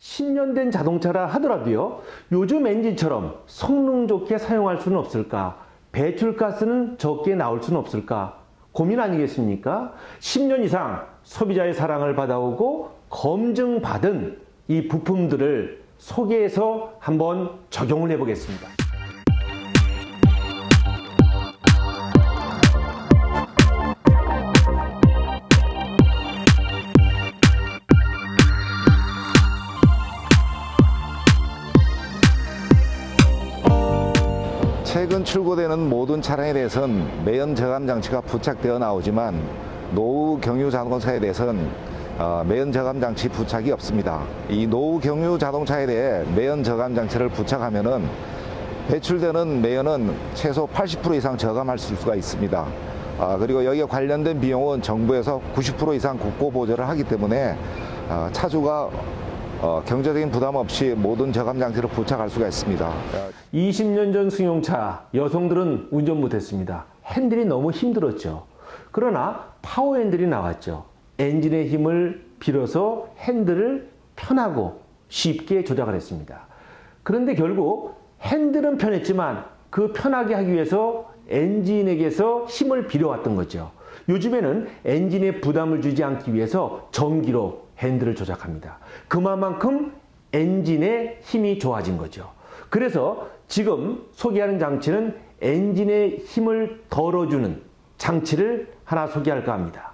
10년 된 자동차라 하더라도요, 요즘 엔진처럼 성능 좋게 사용할 수는 없을까? 배출가스는 적게 나올 수는 없을까? 고민 아니겠습니까? 10년 이상 소비자의 사랑을 받아오고 검증받은 이 부품들을 소개해서 한번 적용을 해보겠습니다. 최근 출고되는 모든 차량에 대해서는 매연 저감 장치가 부착되어 나오지만 노후 경유 자동차에 대해서는 어, 매연 저감 장치 부착이 없습니다. 이 노후 경유 자동차에 대해 매연 저감 장치를 부착하면은 배출되는 매연은 최소 80% 이상 저감할 수가 있습니다. 아, 그리고 여기에 관련된 비용은 정부에서 90% 이상 국고 보조를 하기 때문에 아, 차주가 어, 경제적인 부담 없이 모든 저감 장치를 부착할 수가 있습니다. 20년 전 승용차 여성들은 운전 못했습니다. 핸들이 너무 힘들었죠. 그러나 파워 핸들이 나왔죠. 엔진의 힘을 빌어서 핸들을 편하고 쉽게 조작을 했습니다. 그런데 결국 핸들은 편했지만 그 편하게 하기 위해서 엔진에게서 힘을 빌어왔던 거죠. 요즘에는 엔진에 부담을 주지 않기 위해서 전기로 핸들을 조작합니다. 그만큼 엔진의 힘이 좋아진 거죠. 그래서 지금 소개하는 장치는 엔진의 힘을 덜어주는 장치를 하나 소개할까 합니다.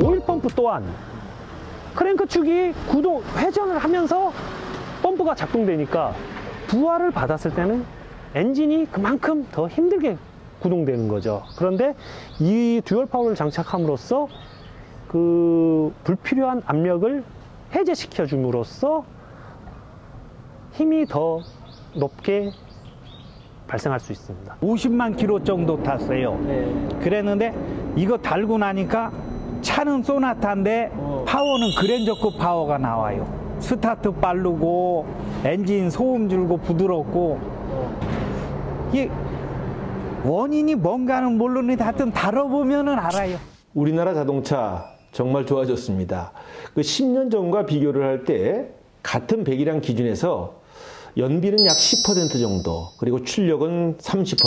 오일 펌프 또한 크랭크 축이 구동 회전을 하면서 펌프가 작동되니까 부하를 받았을 때는 엔진이 그만큼 더 힘들게 구동되는 거죠. 그런데 이 듀얼 파워를 장착함으로써 그 불필요한 압력을 해제시켜 줌으로써 힘이 더 높게 발생할 수 있습니다. 50만 킬로 정도 탔어요. 그랬는데 이거 달고 나니까 차는 소나타인데 파워는 그랜저급 파워가 나와요. 스타트 빠르고 엔진 소음 줄고 부드럽고 이 원인이 뭔가는 모르는데 하여튼 달아보면은 알아요. 우리나라 자동차 정말 좋아졌습니다. 그 10년 전과 비교를 할 때 같은 배기량 기준에서 연비는 약 10% 정도, 그리고 출력은 30%,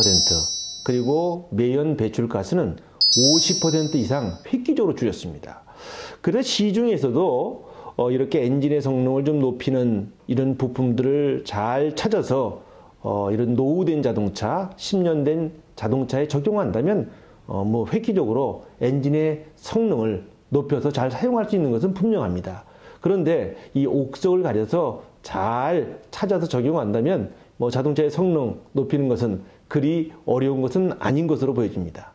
그리고 매연 배출 가스는 50% 이상 획기적으로 줄였습니다. 그래서 시중에서도 어, 이렇게 엔진의 성능을 좀 높이는 이런 부품들을 잘 찾아서 어, 이런 노후된 자동차, 10년 된 자동차에 적용한다면 어, 뭐 획기적으로 엔진의 성능을 높여서 잘 사용할 수 있는 것은 분명합니다. 그런데 이 옥석을 가려서 잘 찾아서 적용한다면 뭐 자동차의 성능 높이는 것은 그리 어려운 것은 아닌 것으로 보여집니다.